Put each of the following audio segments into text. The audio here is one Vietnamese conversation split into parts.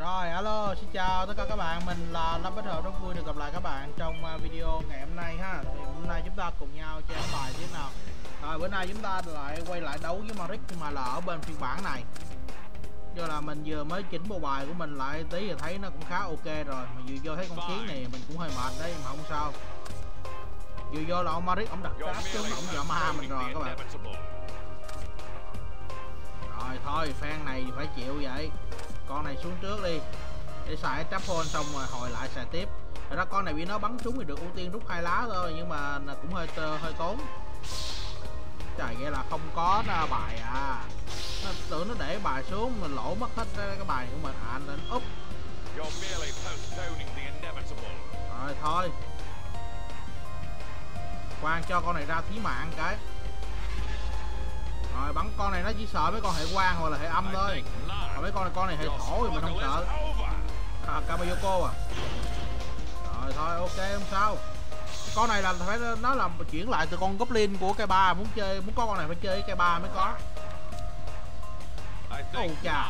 Rồi, alo, xin chào tất cả các bạn, mình là Lâm Bách Hợp, rất vui được gặp lại các bạn trong à, video ngày hôm nay ha. Thì hôm nay chúng ta cùng nhau chơi bài tiếp nào. Rồi, bữa nay chúng ta lại quay lại đấu với Maric nhưng mà là ở bên phiên bản này. Do là mình vừa mới chỉnh bộ bài của mình lại tí thì thấy nó cũng khá ok rồi. Mà vừa vô thấy con kiến này mình cũng hơi mệt đấy mà không sao. Vừa vô là ông Maric, ông đặt trap chứ ông dọa ma mình rồi các bạn. Rồi thôi, fan này phải chịu vậy con này xuống trước đi. Để xài trap phone xong rồi hồi lại xài tiếp. Thật ra con này bị nó bắn trúng thì được ưu tiên rút hai lá thôi nhưng mà cũng hơi hơi tốn. Trời nghĩa là không có bài à. Nó tưởng nó để bài xuống mình lỗ mất hết cái bài của mình. À anh đến úp. Rồi thôi. Quan cho con này ra thí mạng cái rồi bắn con này nó chỉ sợ mấy con hệ quang hoặc là hệ âm thôi. Còn mấy con này con này hệ thổ thì mình không sợ. À, Kamayoko à. Rồi thôi ok không sao. Con này là phải nó là chuyển lại từ con goblin của cây ba muốn chơi muốn có con này phải chơi cây ba mới có. Ô chà.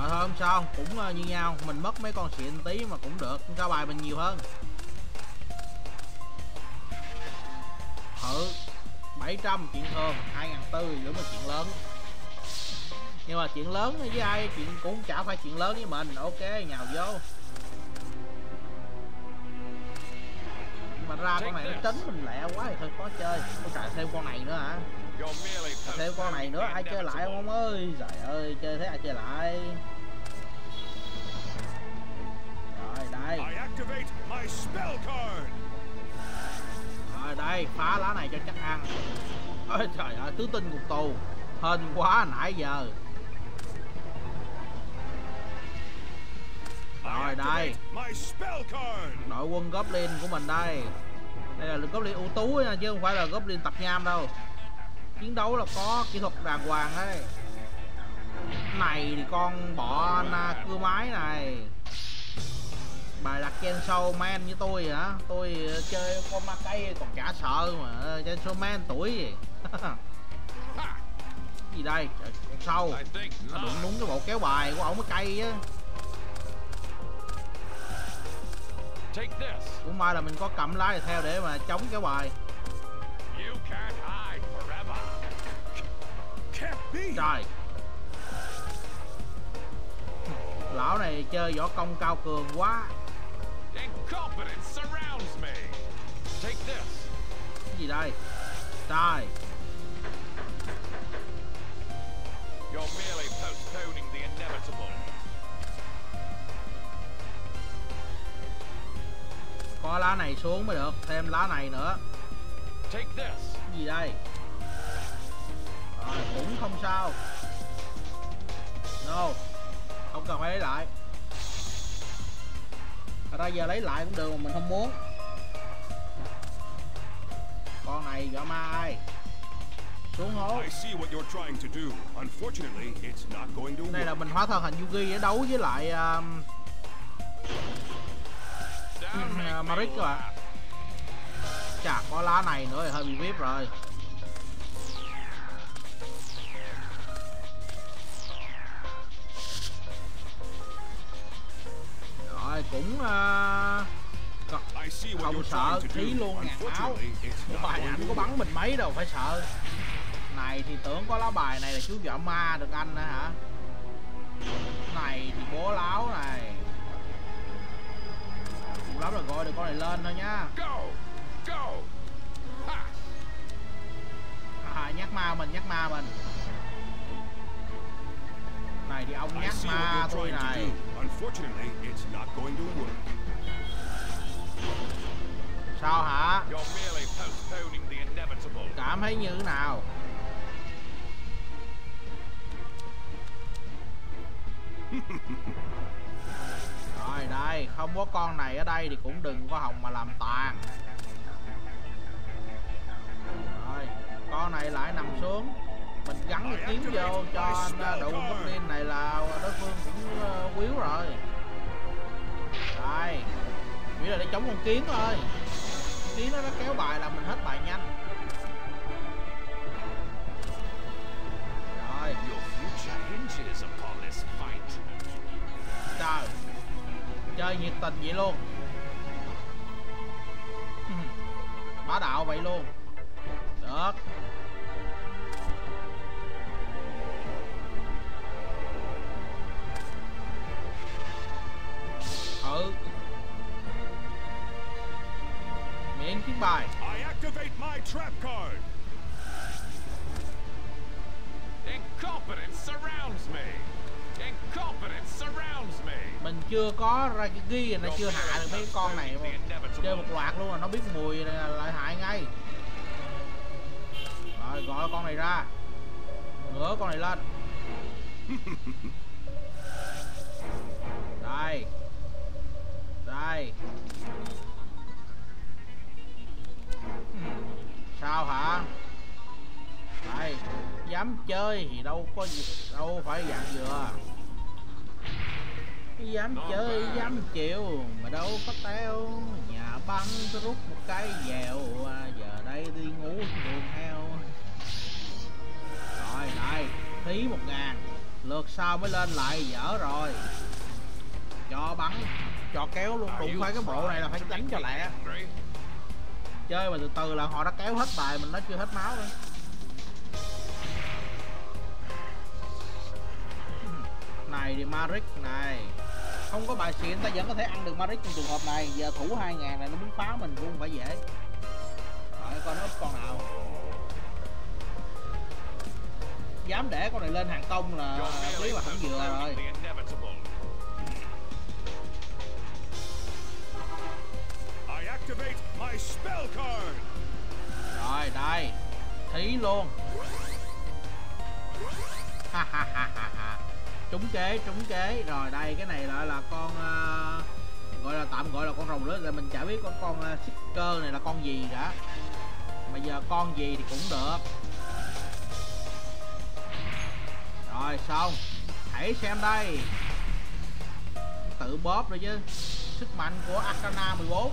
Rồi thôi không sao cũng ờ, như nhau. Mình mất mấy con xịn tí mà cũng được. Cao bài mình nhiều hơn. 700 chuyện thường 2004 nữa mà chuyện lớn. Nhưng mà chuyện lớn với ai chuyện cũng chả phải chuyện lớn với mình, ok, nhào vô. Mà ra con này nó tránh mình lẹ quá thì thôi, khó chơi. Có chạy thêm con này nữa hả? Chạy thêm con này nữa, ai chơi lại không ông ơi? Trời ơi, chơi thế ai chơi lại? Rồi, đây rồi đây phá lá này cho chắc ăn. Ôi trời ơi tứ tinh cục tù. Hên quá nãy giờ. Rồi đây. Đội quân goblin của mình đây. Đây là goblin ưu tú nha chứ không phải là goblin tập nham đâu. Chiến đấu là có kỹ thuật đàng hoàng đấy này thì con bọ na cưa máy này bài đặt trên show man với tôi hả? Tôi chơi con ma cây còn chả sợ mà trên show man tuổi gì? Gì đây? Con sâu nó đụng đúng cái bộ kéo bài của ổng mới cây á. Cũng may là mình có cầm lái theo để mà chống kéo bài. Trời. Lão này chơi võ công cao cường quá cái gì đây trời You're merely postponing the inevitable. Có lá này xuống mới được, thêm lá này nữa. Take this. Gì đây? Rồi, cũng không sao. No. Không cần phải lấy lại. Thật ra giờ lấy lại cũng được mà mình không muốn. Con này dọa ma ai? xuống hố. Đây là mình hóa thân thành Yugi để đấu với lại um, uh, Maric các bạn. Chà có lá này nữa thì hơi bị vip rồi rồi cũng uh, không sợ thí luôn ngàn máu bài ảnh có bắn mình mấy đâu phải sợ. Này thì tưởng có lá bài này là chú vợ ma được anh nữa hả? Này thì bố láo này. Cùng lắm rồi gọi được con này lên thôi nhá. À, nhắc ma mình nhắc ma mình này thì ông nhắc ma tôi này. sao hả? Cảm thấy như thế nào? Rồi đây, không có con này ở đây thì cũng đừng có hồng mà làm tàn kiếm vô cho đội quân Goblin này là đối phương cũng uh, quýu rồi. Đây, chỉ là để chống con kiến thôi. Kiến nó, nó kéo bài là mình hết bài nhanh. Rồi. Chơi nhiệt tình vậy luôn. Bá đạo vậy luôn. Được chưa có ra cái ghi nó chưa hạ được mấy con này mà. Chơi một loạt luôn là nó biết mùi là lại hại ngay. Rồi, gọi con này ra. Ngửa con này lên. Đây. Đây. Sao hả? Đây. Dám chơi thì đâu có gì đâu phải dạng dừa dám chơi dám chịu mà đâu có teo. Nhà băng tôi rút một cái dèo à, giờ đây đi ngủ buồn heo. Rồi đây thí một ngàn lượt sau mới lên lại dở rồi. Cho bắn cho kéo luôn đụng phải cái bộ này là phải đánh cho lẹ. Chơi mà từ từ là họ đã kéo hết bài mình nó chưa hết máu nữa này thì Maric này không có bài xịn ta vẫn có thể ăn được Maric trong trường hợp này. Giờ thủ 2 ngàn này nó muốn phá mình cũng không phải dễ. Rồi coi nó con nào. Dám để con này lên hàng công là merely mà không vừa rồi. Rồi đây. Thí luôn. Ha ha ha ha trúng kế trúng kế. Rồi đây cái này lại là con ờ, gọi là tạm gọi là con rồng lớn là mình chả biết con con uh, sticker này là con gì cả. Mà giờ con gì thì cũng được. Rồi xong. Hãy xem đây. Tự bóp rồi chứ. Sức mạnh của Arcana 14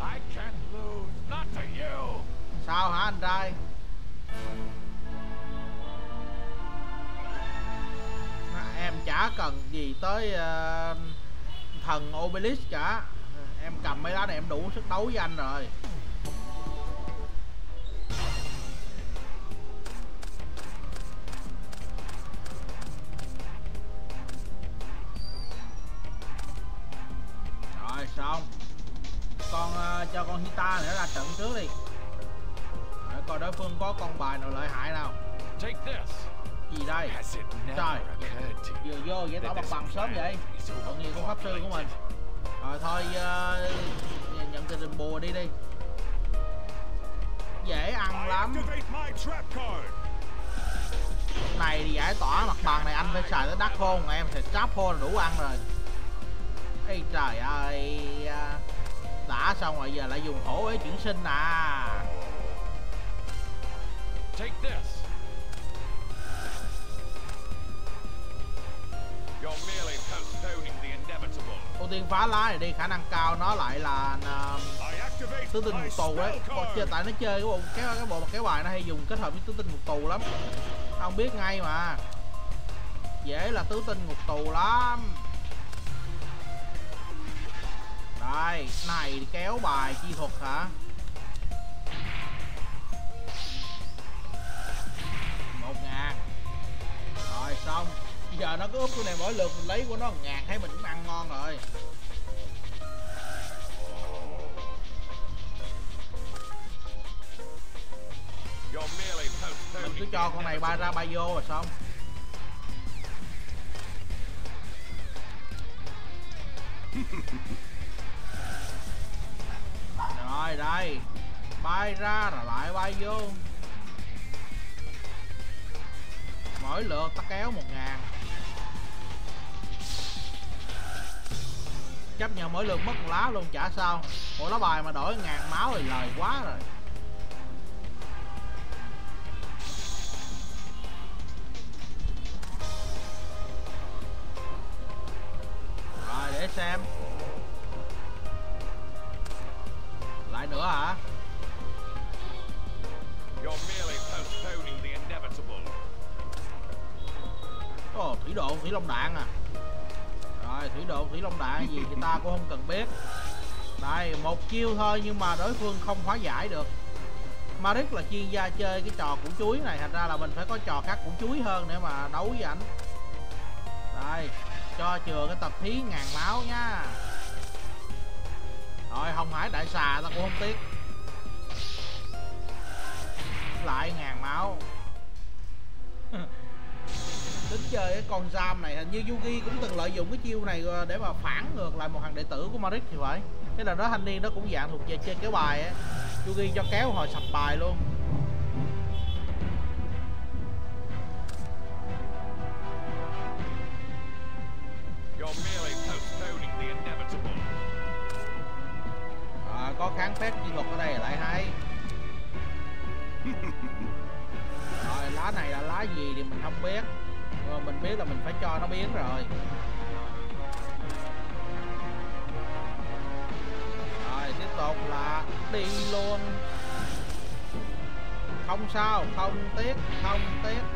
I can't lose, not to you. sao hả anh trai em chả cần gì tới uh, thần Obelisk cả. Em cầm mấy lá này em đủ sức đấu với anh rồi. Rồi xong. Con uh, cho con Hita nữa ra trận trước đi. Để coi đối phương có con bài nào lợi hại nào. Take this gì đây? Trời. vừa vô vậy tỏ mặt bằng sớm vậy? tội nghiệp con pháp sư của mình. rồi thôi ờ, nhận tình hình bùa đi đi. Dễ ăn lắm. trap này thì giải tỏa mặt bằng này anh phải xài tới đắt khôn em thì chắp khôn là đủ ăn rồi. Ây trời ơi à, đã xong rồi giờ lại dùng hổ ấy chuyển sinh à. Take this. Ưu tiên phá lá này đi khả năng cao nó lại là activate tứ tinh ngục tù đấy card. tại nó chơi cái bộ cái cái bộ cái bài nó hay dùng kết hợp với tứ tinh ngục tù lắm. Không biết ngay mà. Dễ là tứ tinh ngục tù lắm. Đây này kéo bài chi thuật hả? Một ngàn. Rồi xong giờ nó cứ úp cái này mỗi lượt mình lấy của nó ngàn thấy mình cũng ăn ngon rồi. Mình cứ cho con này bay ra bay vô rồi xong. Rồi, đây. Bay ra rồi lại bay vô. Mỗi lượt ta kéo một ngàn. Chấp nhận mỗi lượt mất một lá luôn chả sao. Một lá bài mà đổi ngàn máu thì lời quá rồi. Rồi để xem. Lại nữa hả. Ồ thủy độ thủy long đạn à rồi, thủy độ, thủy long đại gì thì ta cũng không cần biết. Đây, một chiêu thôi nhưng mà đối phương không hóa giải được. Maric là chuyên gia chơi cái trò củ chuối này, thành ra là mình phải có trò khác củ chuối hơn để mà đấu với ảnh. Đây, cho chừa cái tập thí ngàn máu nha. Rồi, hồng hải đại xà ta cũng không tiếc. Lại ngàn máu. tính chơi cái con giam này hình như Yugi cũng từng lợi dụng cái chiêu này ờ, để mà phản ngược lại một thằng đệ tử của Maric thì phải. Thế là đó thanh niên đó cũng dạng thuộc về chơi kéo bài á. Yugi cho kéo hồi sập bài luôn. À, có kháng phép chi thuật ở đây là lại hay. Rồi lá này là lá gì thì mình không biết mà mình biết là mình phải cho nó biến rồi. Rồi, tiếp tục là đi luôn. Không sao, không tiếc không tiếc.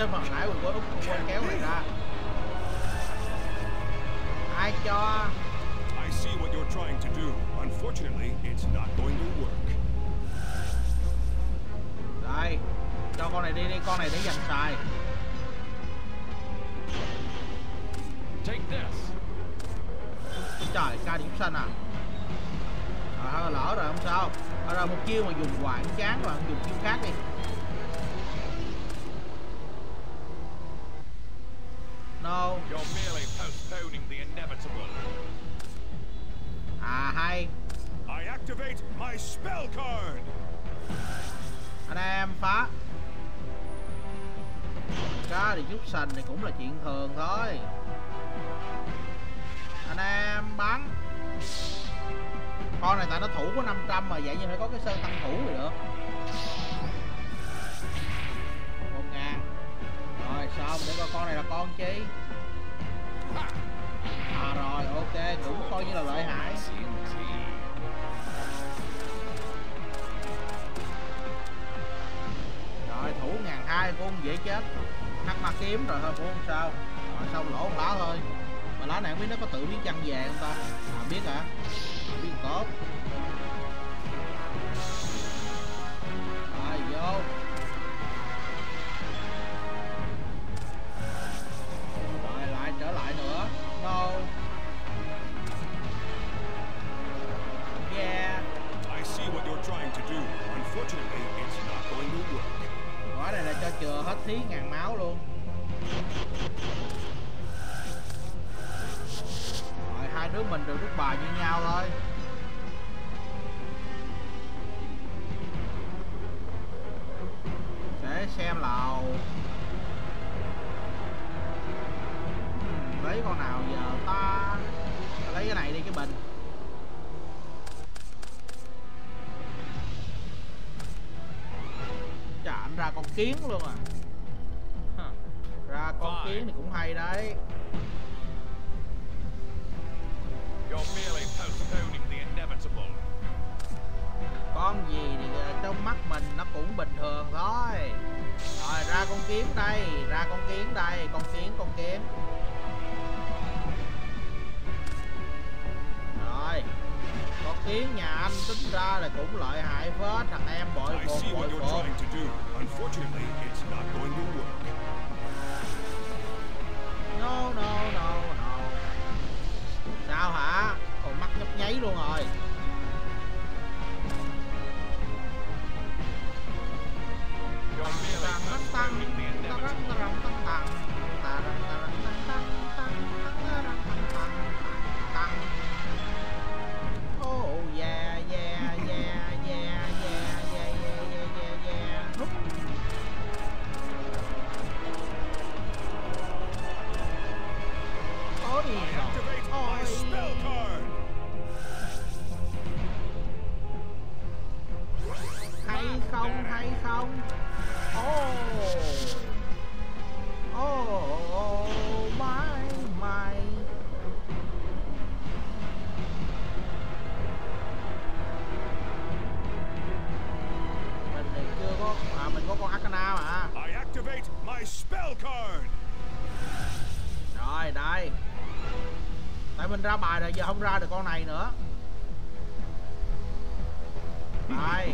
Trên phần nãy mình quên út quên kéo này ra ai cho I see what you're trying to do. Unfortunately, it's not going to work. đây cho con này đi đi con này để dành xài Take this. trời ca điểm xanh à à thôi lỡ rồi không sao à, rồi một chiêu mà dùng hoài chán rồi dùng chiêu khác đi no You're merely postponing the inevitable. à hay. I activate my spell card. anh em phá. Cá thì chút sành thì cũng là chuyện thường thôi. Anh em bắn. Con này tại nó thủ có 500 mà vậy nhưng phải có cái sơn tăng thủ thì được. Một ngàn. Rồi xong để coi con này là con chi à rồi ok cũng coi như là lợi hại Rồi thủ ngàn hai cũng dễ chết. Hắc mặt kiếm rồi thôi cũng không sao. Rồi xong lỗ một lá thôi. Mà lá này không biết nó có tự biến chăn về không ta? À, Biết hả? Biết tốt. Chưa chừa hết thí ngàn máu luôn. Rồi, hai đứa mình được rút bài như nhau thôi. Để xem nào. Ừ, lấy con nào giờ ta? Lấy cái này đi cái bình. Anh ra con kiến luôn à. Ra con kiến thì cũng hay đấy. Con gì thì ờ, trong mắt mình nó cũng bình thường thôi. Rồi ra con kiến đây Ra con kiến đây Con kiến con kiến kiến nhà anh tính ra là cũng lợi hại phết Thằng em bội phục bội phục mình ra bài rồi giờ không ra được con này nữa. Đây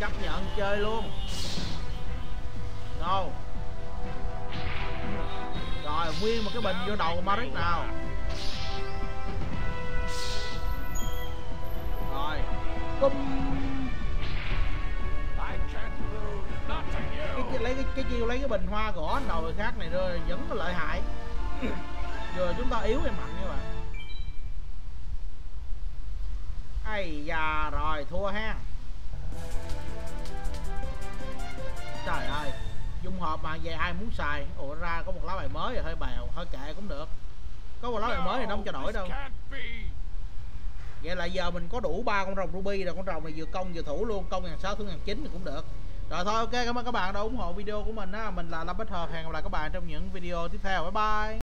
Chấp nhận chơi luôn. Go Rồi nguyên một cái bình vô đầu Maric nào? Rồi. Bum cái, lấy cái, cái chiêu lấy cái bình hoa gõ đầu người khác này rồi vẫn có lợi hại giờ chúng ta yếu hay mạnh như vậy? Ai da, rồi, thua ha. Trời ơi, dung hợp mà về ai muốn xài? Ủa, ra có một lá bài mới rồi, hơi bèo, hơi kệ cũng được. Có một lá bài mới thì không cho đổi đâu. Vậy là giờ mình có đủ ba con rồng ruby rồi, con rồng này vừa công vừa thủ luôn, công ngàn sáu, thủ ngàn chín thì cũng được. Rồi thôi, ok, cảm ơn các bạn đã ủng hộ video của mình á. Mình là lâm bích hợp, hẹn gặp lại các bạn trong những video tiếp theo. Bye bye.